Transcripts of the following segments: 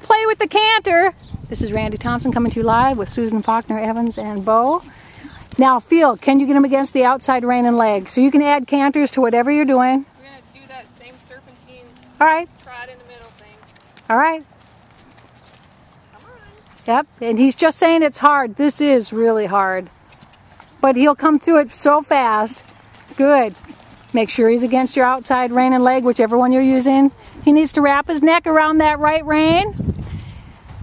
to play with the canter. This is Randi Thompson coming to you live with Susan Faulkner Evans and Beau. Now, feel, can you get them against the outside rein and leg? So you can add canters to whatever you're doing. We're going to do that same serpentine All right. trot in the middle thing. All right. Come on. Yep. And he's just saying it's hard. This is really hard. But he'll come through it so fast. Good. Make sure he's against your outside rein and leg, whichever one you're using. He needs to wrap his neck around that right rein.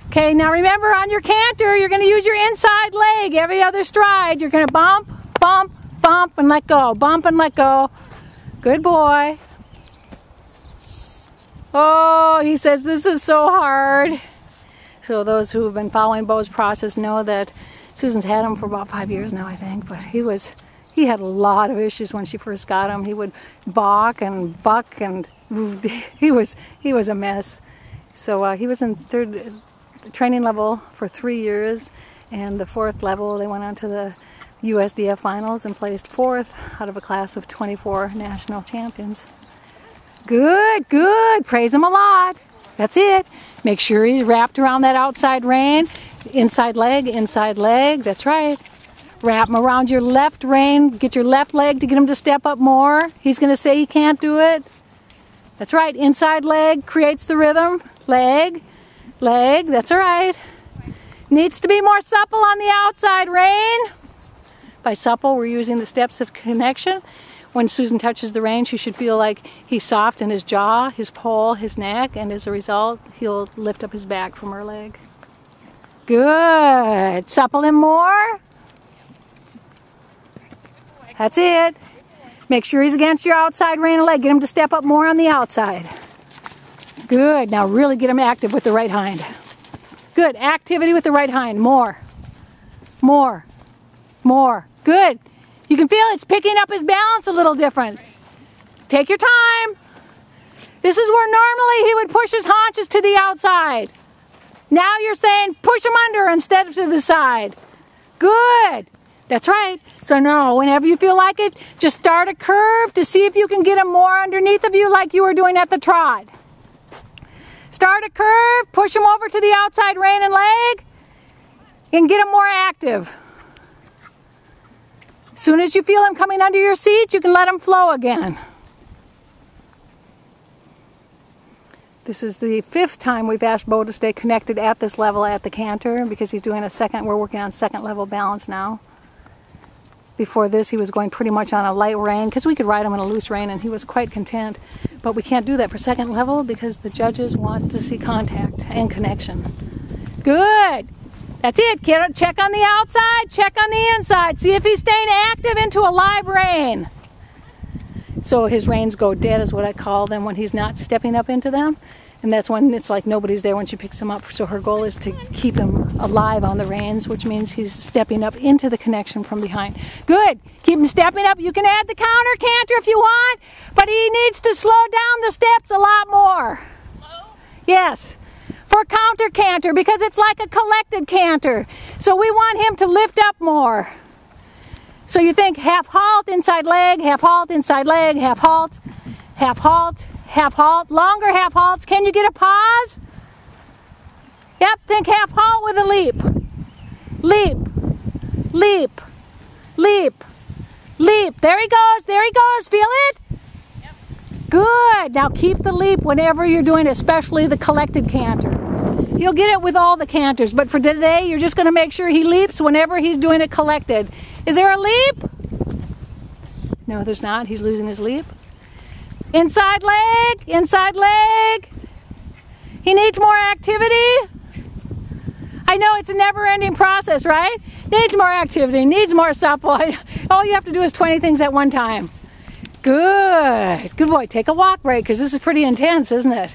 Okay, now remember on your canter, you're going to use your inside leg every other stride. You're going to bump, bump, bump, and let go. Bump and let go. Good boy. Oh, he says this is so hard. So those who have been following Beau's process know that Susan's had him for about five years now, I think. But he was, he had a lot of issues when she first got him. He would balk and buck, and he was he was a mess. So uh, he was in third training level for three years, and the fourth level they went on to the USDF finals and placed fourth out of a class of 24 national champions. Good, good. Praise him a lot. That's it. Make sure he's wrapped around that outside rein. Inside leg, inside leg. That's right. Wrap him around your left rein. Get your left leg to get him to step up more. He's going to say he can't do it. That's right. Inside leg creates the rhythm. Leg, leg. That's all right. Needs to be more supple on the outside rein. By supple, we're using the steps of connection. When Susan touches the rein, she should feel like he's soft in his jaw, his poll, his neck, and as a result, he'll lift up his back from her leg. Good. Supple him more. That's it. Make sure he's against your outside rein leg. Get him to step up more on the outside. Good. Now really get him active with the right hind. Good. Activity with the right hind. More. More. More. Good. You can feel it's picking up his balance a little different. Take your time. This is where normally he would push his haunches to the outside. Now you're saying push him under instead of to the side. Good. That's right. So now, whenever you feel like it, just start a curve to see if you can get him more underneath of you like you were doing at the trot. Start a curve, push him over to the outside rein and leg, and get him more active. As soon as you feel him coming under your seat, you can let him flow again. This is the fifth time we've asked Beau to stay connected at this level at the canter because he's doing a second, we're working on second level balance now. Before this, he was going pretty much on a light rein because we could ride him in a loose rein and he was quite content. But we can't do that for second level because the judges want to see contact and connection. Good. That's it. Check on the outside, check on the inside. See if he's staying active into a live rein. So his reins go dead is what I call them when he's not stepping up into them. And that's when it's like nobody's there when she picks him up. So her goal is to keep him alive on the reins, which means he's stepping up into the connection from behind. Good. Keep him stepping up. You can add the counter canter if you want, but he needs to slow down the steps a lot more. Slow? Yes. For counter canter because it's like a collected canter. So we want him to lift up more. So you think half halt, inside leg, half halt, inside leg, half halt, half halt, half halt, longer half halts. Can you get a pause? Yep, think half halt with a leap. Leap, leap, leap, leap. There he goes, there he goes. Feel it? Yep. Good. Now keep the leap whenever you're doing, especially the collected canter. You'll get it with all the canters, but for today, you're just going to make sure he leaps whenever he's doing it collected. Is there a leap? No, there's not. He's losing his leap. Inside leg, inside leg. He needs more activity. I know it's a never ending process, right? Needs more activity, needs more supple. All you have to do is 20 things at one time. Good. Good boy. Take a walk break because this is pretty intense, isn't it?